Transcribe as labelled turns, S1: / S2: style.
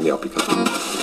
S1: Daniel Picasso.